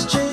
just change.